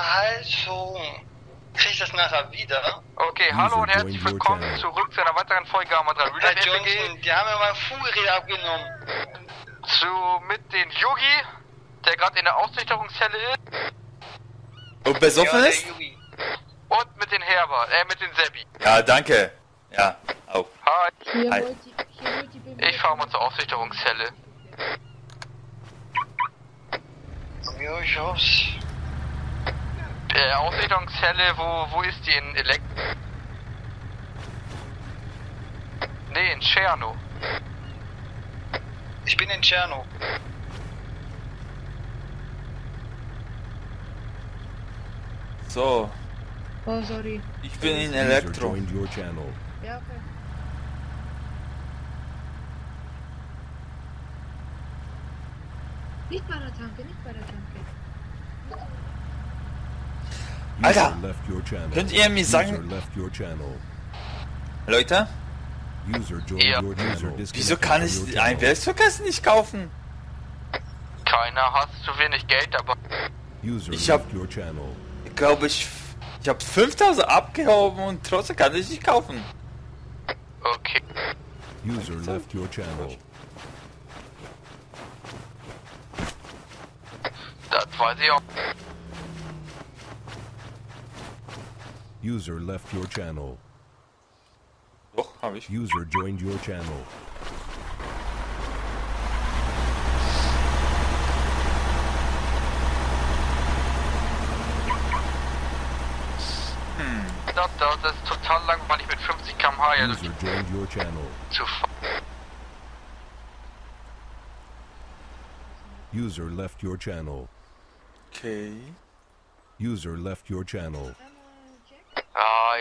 Also, krieg ich das nachher wieder? Okay, hallo und herzlich willkommen zurück zu einer weiteren Folge Amadra Herr Johnson, die haben mir mein Fuhrgerät abgenommen. Zu mit den Yugi, der gerade in der Aussichterungszelle ist. Und besoffen Ja, ist? Und mit den Herbert, äh, mit den Seppi. Ja, danke. Ja, auch. Hi. Hier Hi. ihr Ich fahr mal zur Aussichterungszelle. Ja, ich hoff's. Äh, Aussichterungszelle, wo, wo ist die? In Elekt... Nee, in Tscherno. Ich bin in Tscherno. So, Oh, sorry. ich bin in Elektro. joined your channel. Ja, okay. Nicht bei der Tanke, nicht bei der Tanke. Alter, könnt ihr mir sagen-. Leute, Ja. wieso kann ich ein. Werkzeugkasten nicht kaufen? Keiner hat zu wenig Geld, aber... User Ich hab- glaube, ich, ich habe 5000 abgehoben und trotzdem kann ich nicht kaufen. Okay. User left your channel. Das weiß ich auch. User left your channel. Doch, habe ich. User joined your channel. Hm. Das, das, das ist total langweilig mit 50 km/h ja, User joined your channel. zu fahren. User left your channel. Okay. User left your channel.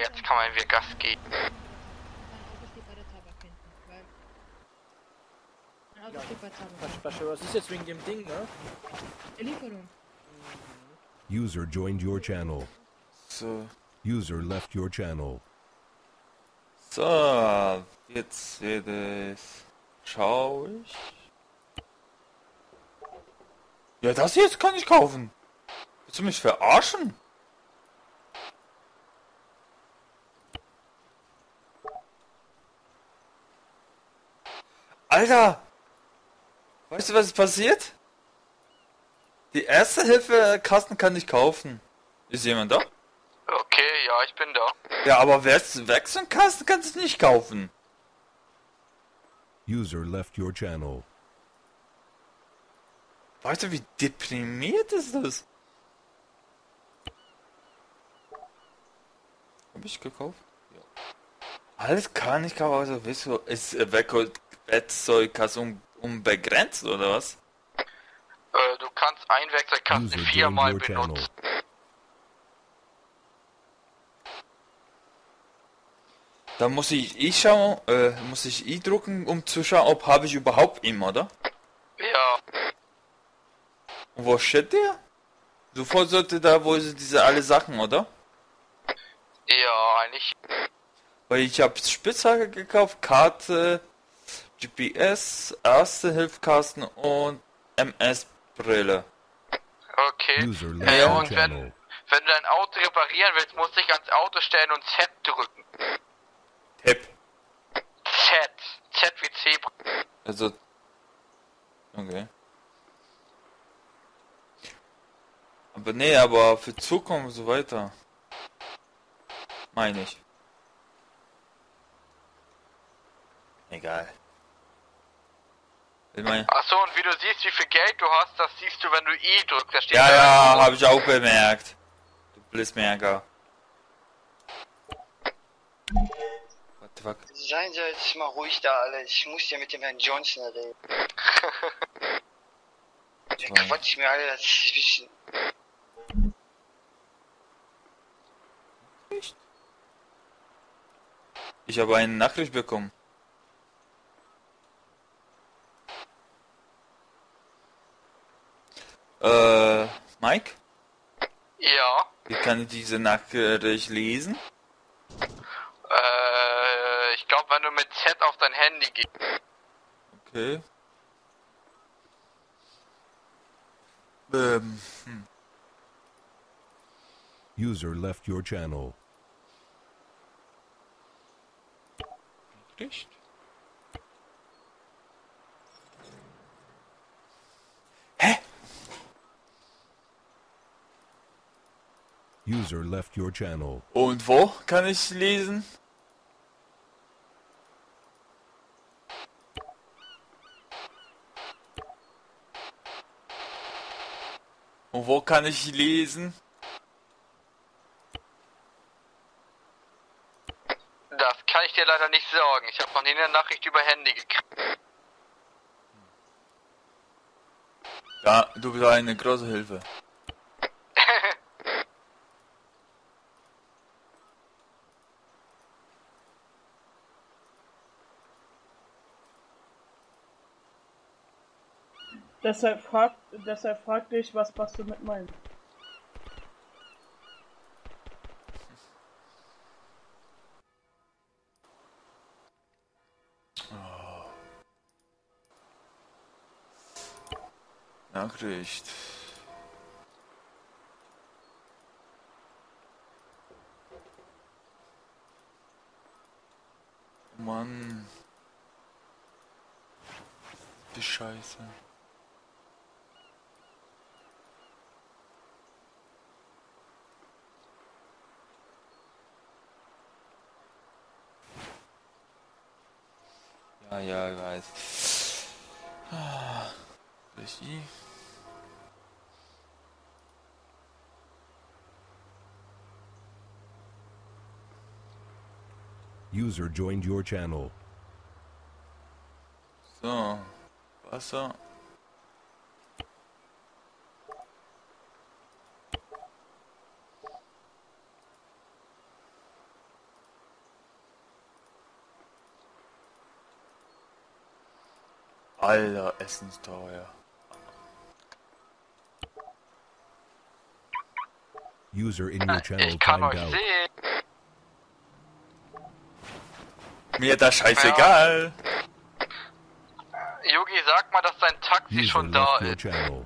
Jetzt kann man wieder Gas geben. mein Auto steht bei der Tabak hinten. Weil mein Auto steht bei Tabak. Special, was ist jetzt wegen dem Ding, ne? Der Lieferung. User joined your channel. So. User left your channel. So, jetzt wird es. Schau ich. Ja, das jetzt kann ich kaufen. Willst du mich verarschen? Alter! Weißt du, was ist passiert? Die erste Hilfe Kasten kann ich kaufen. Ist jemand da? Okay, ja, ich bin da. Ja, aber Wechselkasten kannst du nicht kaufen. User left your channel. Weißt du, wie deprimiert ist das? Hab ich gekauft? Ja. Alles kann ich kaufen, also wieso ist äh, Werkzeugkasse un unbegrenzt oder was? Äh, du kannst einen Werkzeugkasten viermal benutzen. Da muss ich i schauen, äh, muss ich i drucken, um zu schauen, ob habe ich überhaupt ihm, oder? Ja, Und wo steht der? Sofort sollte da wohl diese alle Sachen, oder? ja, eigentlich. Weil ich habe Spitzhacke gekauft, Karte, GPS, Erste Hilfkasten und MS-Brille. Okay. Your und wenn, wenn du dein Auto reparieren willst, musst du dich ans Auto stellen und Z drücken. Tipp. Z. Z wie Zebra. Also. Okay. Aber nee, aber für Zukunft und so weiter. Meine ich. Egal. Achso, und wie du siehst, wie viel Geld du hast, das siehst du, wenn du I drückst. Da steht ja, da ja, habe ich auch bemerkt. Du Blissmerker. What the fuck? Seien Sie jetzt mal ruhig da alle. Ich muss ja mit dem Herrn Johnson reden. Der quatscht mir alle das Wissen. Ich habe eine Nachricht bekommen. Äh, Mike? Ja. Wie kann ich diese Nachricht lesen? Äh, ich glaube, wenn du mit Z auf dein Handy gehst. Okay. Ähm, hm. User left your channel. Nicht? Hä? User left your channel. Und wo kann ich lesen? Und wo kann ich lesen? Das kann ich dir leider nicht sagen. Ich habe noch nie eine Nachricht über Handy gekriegt. Ja, du bist eine große Hilfe. Deshalb fragt, deshalb fragte ich, was was du mit meinst. Nachricht. Mann. Die Scheiße. Ja, ja, ich weiß. Ah, Regie. User joined your channel. So, Wasser. Alter, Essensteuer. User in your channel Ich kann timed euch out. sehen. Mir das scheißegal. Yogi, sag mal, dass dein Taxi User schon da ist. channel.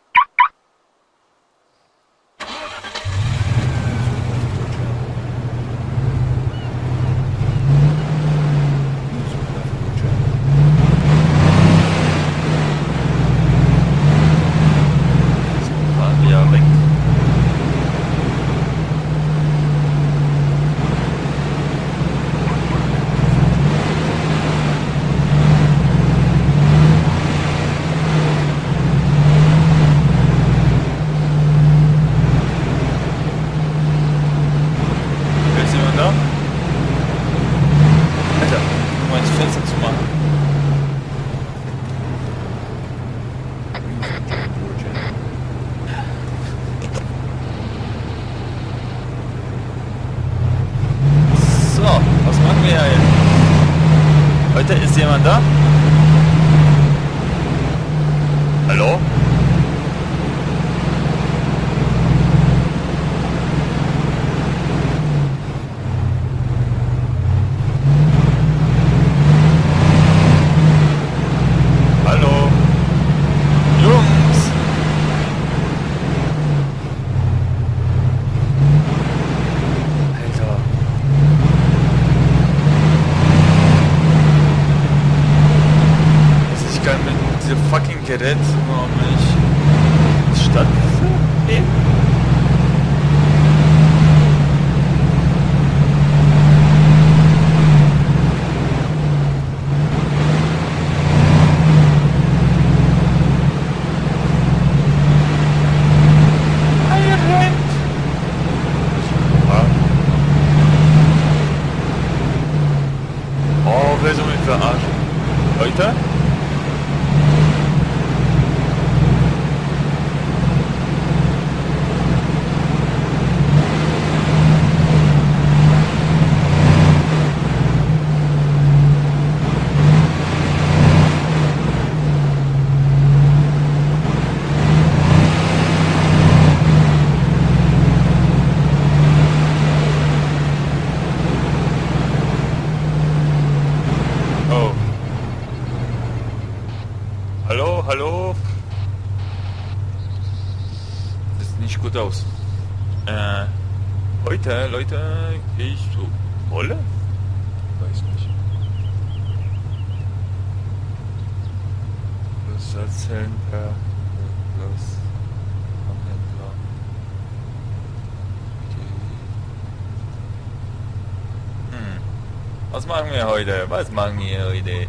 Was machen wir heute? Was machen wir heute? Ähm,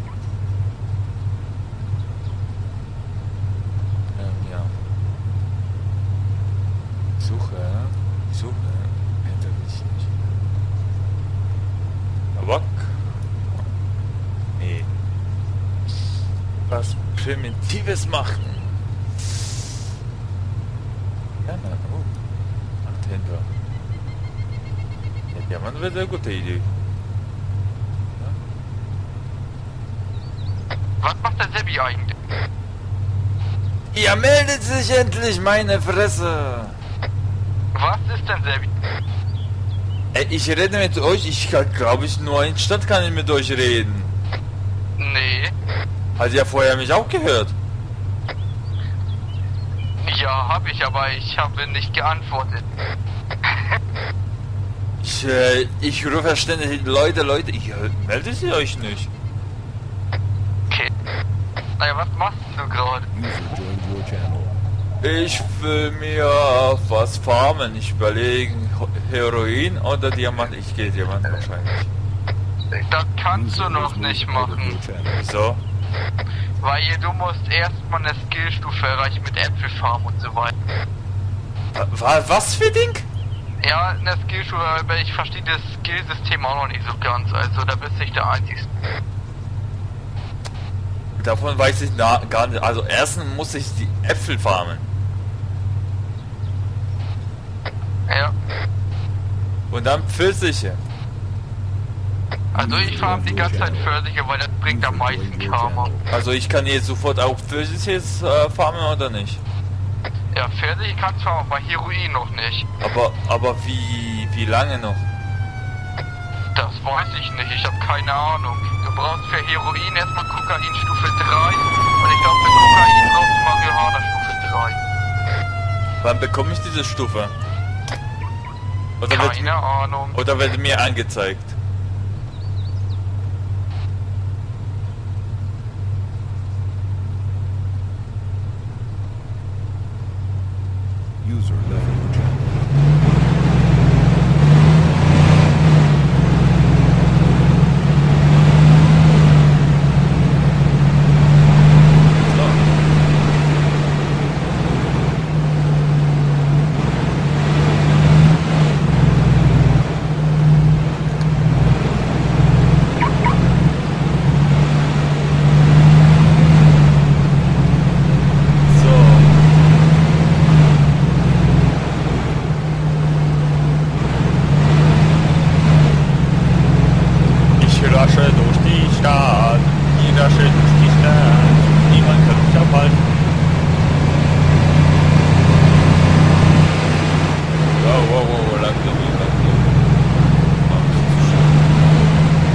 ja. Suche, Suche, hätte ich nicht. Tabak? Nee. Was Primitives machen. Ja, na, oh. Acht Händler. Ja, Diamant wäre eine gute Idee. Was macht der Sebi eigentlich? Ja, meldet sich endlich, meine Fresse! Was ist denn Sebi? Ey, ich rede mit euch, ich glaube ich nur in Stadt kann ich mit euch reden. Nee. Hat ja vorher mich auch gehört. Ja, hab ich, aber ich habe nicht geantwortet. Ich, äh, ich rufe ständig, Leute, Leute, ich, äh, meldet ihr euch nicht? Naja, was machst du gerade? Ich will mir was farmen. Ich überlege Heroin oder Diamant. Ich gehe Diamant wahrscheinlich. Das kannst du noch was nicht machen. Wieso? Weil du musst erstmal eine Skillstufe erreichen mit Äpfelfarm und so weiter. Wa- Was für Ding? Ja, eine Skillstufe, aber ich verstehe das Skillsystem auch noch nicht so ganz. Also da bist du nicht der Einzige. Davon weiß ich na, gar nicht. Also erstens muss ich die Äpfel farmen. Ja. Und dann Pfirsiche. Also ich farm die ganze Zeit Pfirsiche, weil das bringt am meisten Karma. Also ich kann jetzt sofort auch Pfirsiche äh, farmen oder nicht? Ja, Pfirsiche kannst du auch, bei Heroin noch nicht. Aber aber wie wie lange noch? Weiß ich nicht, ich habe keine Ahnung. Du brauchst für Heroin erstmal Kokain Stufe 3 und ich glaube für Kokain brauchst du Marihuana Stufe 3. Wann bekomme ich diese Stufe? Oder wird, Keine Ahnung. oder wird mir angezeigt? User left your channel. So. Ich rasche durch die Stadt, ich rasche durch die Stadt, niemand kann mich aufhalten. Wow, wow, wow, langsam, langsam. Ach, das ist schön.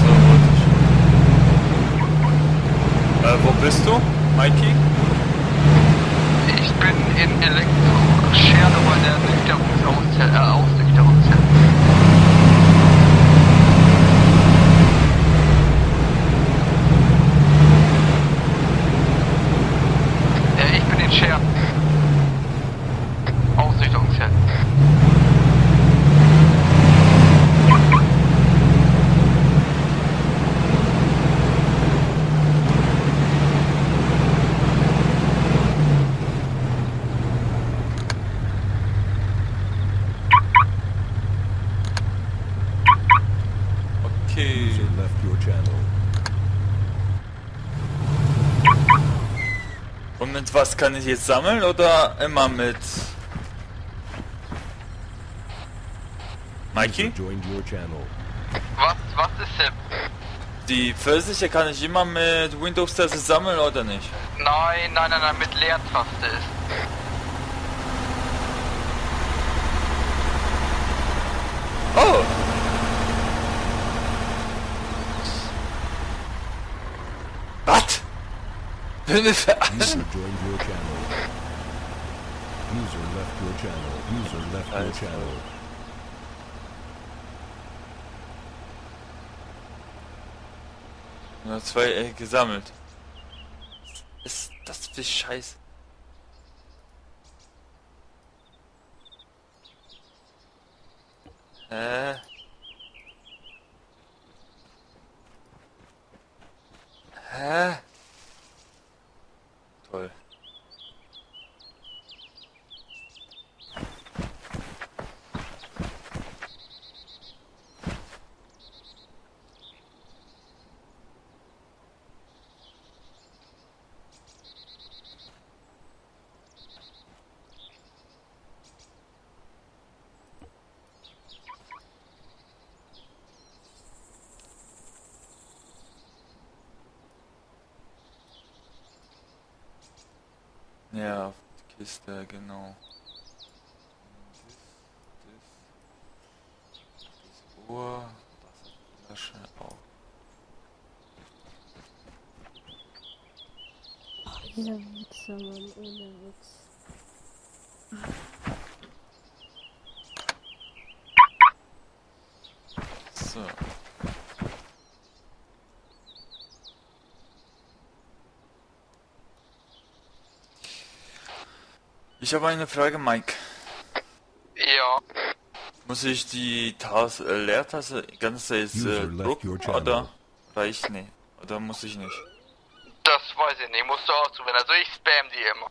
So, wollte ich. Äh, wo bist du, Mikey? Ich bin in Elektro-Scherne bei der Nüchterungsauszel äh, Ausnüchterungszelle. Ja, ich bin in Scher. Ausnüchterungszelle. Okay. User left your channel. Und mit was kann ich jetzt sammeln oder immer mit... Mikey? Was, was ist Sim? Die Pfirsiche kann ich immer mit Windows-Taste sammeln oder nicht? Nein, nein, nein, nein, mit Leertaste ist. Oh! Was? Bin ich verarscht? User joined your channel. User left your channel. User left your Alles channel. Nur zwei äh, gesammelt. Ist das für Scheiß? Hä? Hä? voll. Ja, die Kiste, genau. Das, das, das Ohr, das ist die Flasche auch. Dieser Wichser, Mann, ohne Witz. So. Ich habe eine Frage, Mike. Ja, Muss ich die Tas äh, Leertaste ganz jetzt äh, drucken oder reicht nee? Oder muss ich nicht? das weiß ich nicht, musst du auszuwählen. Also ich spam die immer.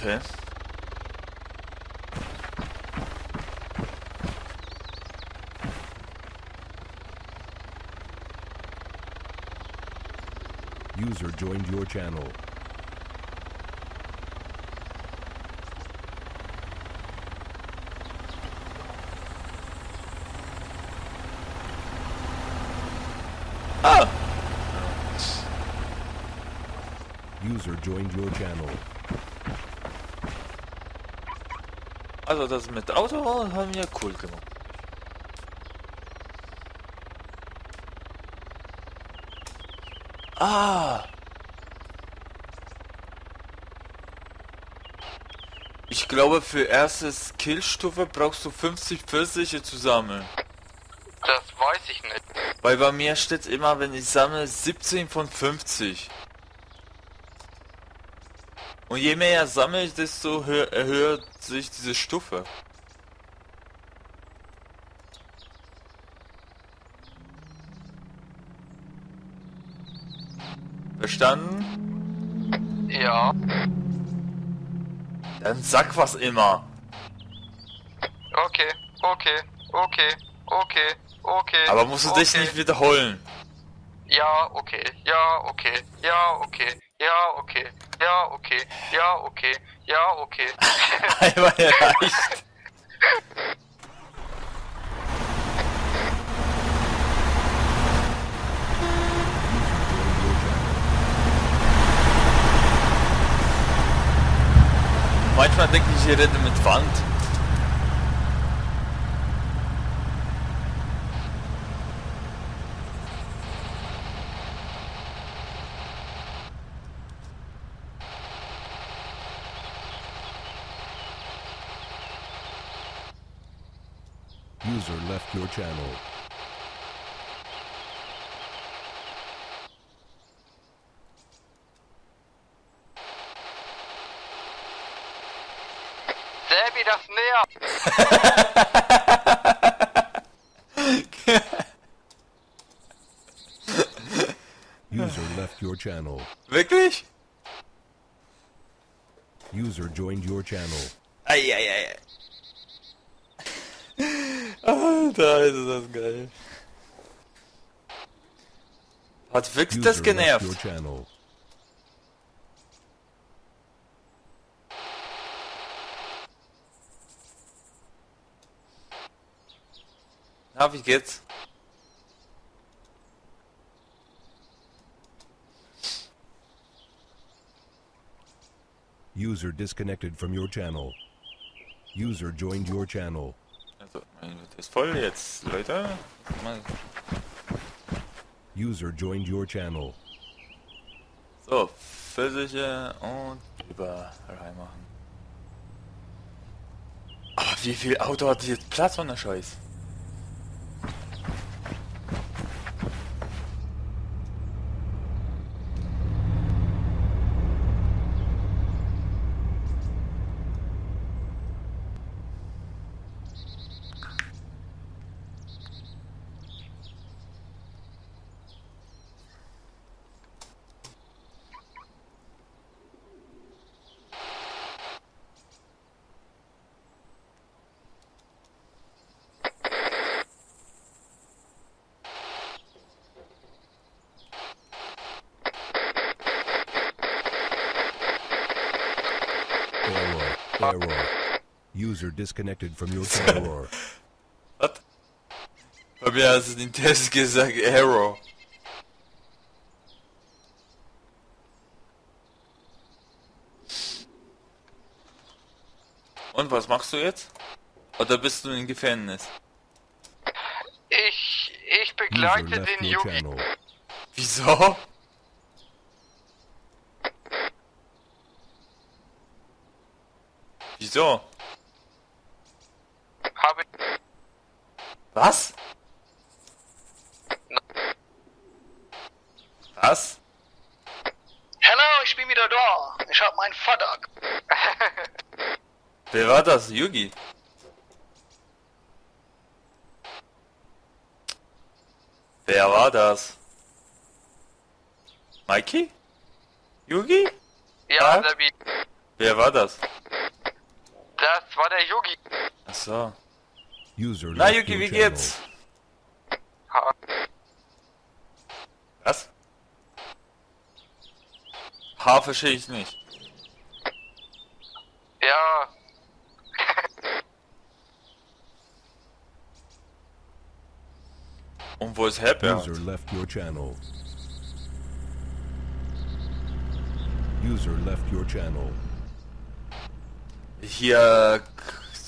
Okay. User joined your channel. Ah! User joined your channel. Also das mit Auto haben wir cool gemacht. Ah! Ich glaube für erste Skillstufe brauchst du 50 Pfirsiche zu sammeln. Das weiß ich nicht. Weil bei mir steht immer, wenn ich sammle, 17 von 50. Und je mehr ich sammle, desto höher erhöht sich diese Stufe. Verstanden? Ja. Dann sag was immer. Okay, okay, okay, okay, okay. Aber musst du dich okay. nicht wiederholen. Ja, okay, ja, okay, ja, okay, ja, okay, ja, okay, ja, okay, ja, okay. Einmal erreicht. Manchmal denke ich, ich rede mit Wand. User left your channel. Sebi, das näher. User left your channel. Wirklich? User joined your channel. Eieiei. Alter, ist das geil. Hat User das genervt? Na, wie geht's? User disconnected from your channel. User joined your channel. Also, mein wird ist voll jetzt, Leute. Mal- User joined your channel. So, Pfirsiche und über reinmachen. Aber wie viel Auto hat jetzt Platz von der Scheiß? Error. Error. User disconnected from your channel. Was? Bei mir hast du den Test gesagt, Error. Und was machst du jetzt? Oder bist du im Gefängnis? Ich, ich begleite den Yugi. Wieso? Wieso? Habe Was? Was? Hello, ich bin wieder da. Ich hab meinen Vater. Wer war das? Yugi? Wer war das? Mikey? Yugi? ja. Wer war das? Das war der Yugi. Ach so. User Na your wie geht's? Ha. Was? H verstehe ich nicht. Ja, Und wo ist Herbert? User left your channel. User left your channel. Hier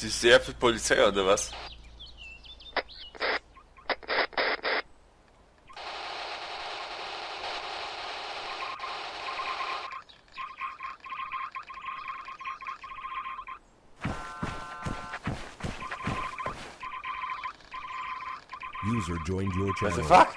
ist sehr viel Polizei oder was? User joined your What channel. the fuck?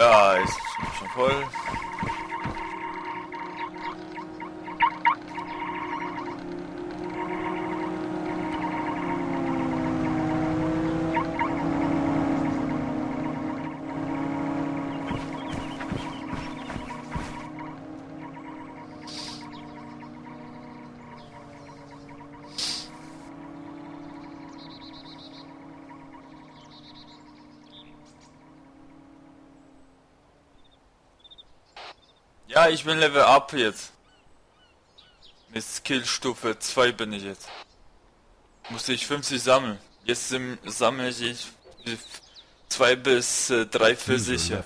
Ja, ist schon voll. Ich bin Level Up jetzt. Mit Skillstufe 2 bin ich jetzt. Musste ich 50 sammeln. Jetzt sammle ich 2 bis 3 für User sicher.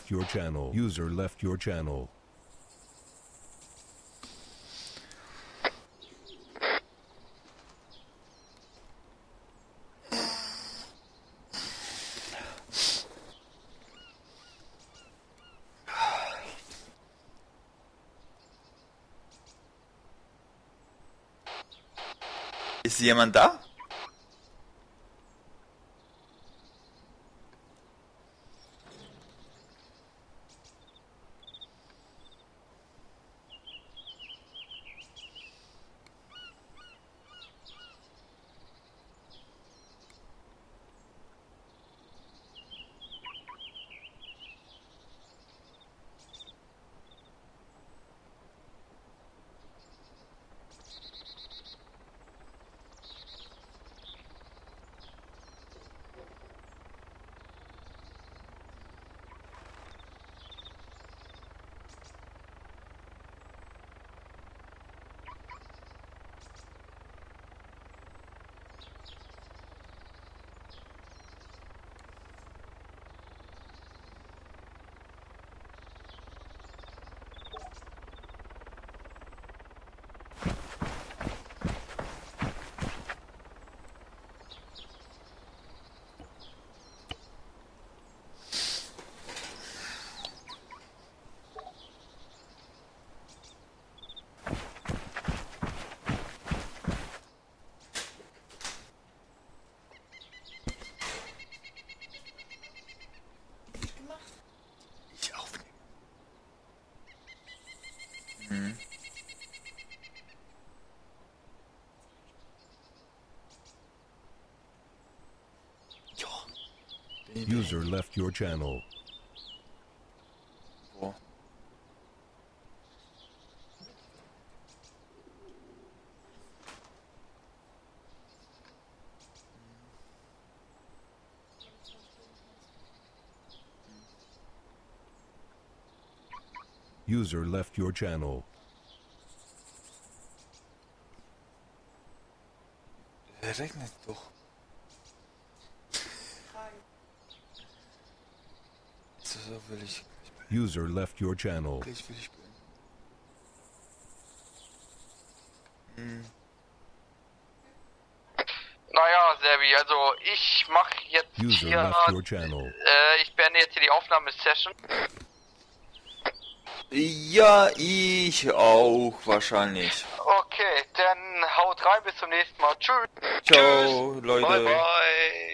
Ist jemand da? User left your channel. Wo? User left your channel. Regnet doch. Will ich. User left your channel. Gleich will ich beenden. Naja, Serbi, also ich mach jetzt User hier, left your channel. äh, ich beende jetzt hier die Aufnahmesession. Ja, ich auch wahrscheinlich. Okay, dann haut rein, bis zum nächsten Mal. Tschüss. Ciao, Leute. Bye bye.